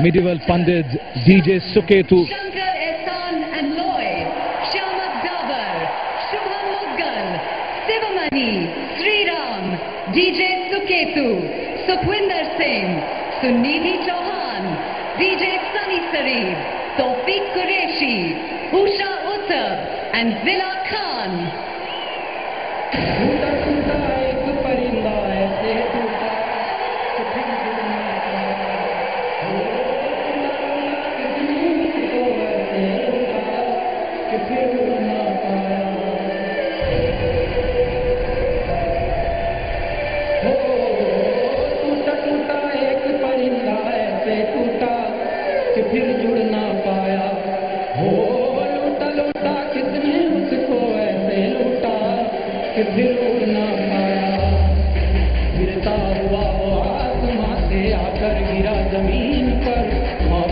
medieval pandit DJ Suketu. DJ Suketu, Sukhwinder Singh, Sunidhi Chauhan, DJ Sunny Sarif, Tawfiq Qureshi, Usha Uthup and Zila Khan. गिरता हुआ आत्मा से आकर गिरा ज़मीन पर।